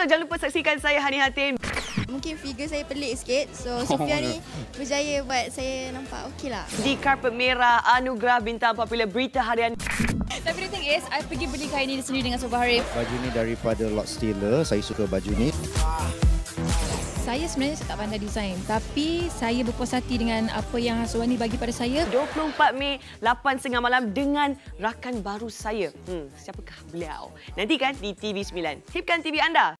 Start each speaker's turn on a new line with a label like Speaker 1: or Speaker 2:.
Speaker 1: Hello, jangan lupa saksikan saya Hani Hatim.
Speaker 2: Mungkin figure saya pelik sikit. So, Sofia ni berjaya buat saya nampak okey lah.
Speaker 1: Di karpet merah, anugerah bintang popular berita harian.
Speaker 3: Tapi the thing is, I pergi beli kain ini sendiri dengan Sobat Harif.
Speaker 4: Baju ni daripada Lot Steeler. Saya suka baju ni.
Speaker 3: Saya sebenarnya saya tak pandai desain. Tapi saya berpuas hati dengan apa yang Haswani bagi pada saya.
Speaker 1: 24 Mei, 8.30 malam dengan rakan baru saya. Hmm, siapakah beliau? Nantikan di TV9. Hipkan TV anda.